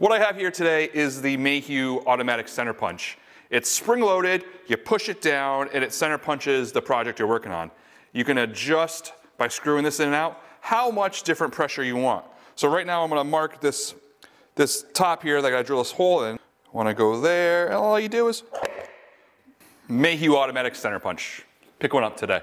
What I have here today is the Mayhew automatic center punch. It's spring loaded, you push it down, and it center punches the project you're working on. You can adjust by screwing this in and out how much different pressure you want. So right now I'm gonna mark this, this top here that I gotta drill this hole in. When I go there, and all you do is Mayhew automatic center punch. Pick one up today.